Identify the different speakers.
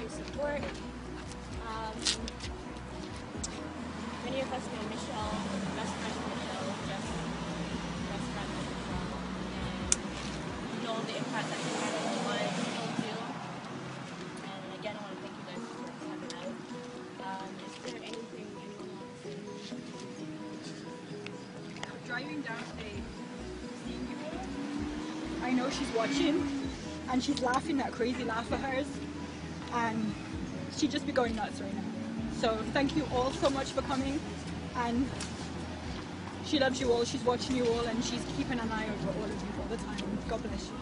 Speaker 1: your support. Um, many of us know Michelle, best friend of Michelle, just best friend Michelle, and know the impact that she had on too. And again, I want to thank you guys for coming out. Um, is there anything to say?
Speaker 2: driving down today, seeing you I know she's watching and she's laughing that crazy laugh of hers and she'd just be going nuts right now. So thank you all so much for coming and she loves you all, she's watching you all and she's keeping an eye over all of you all the time. God bless you.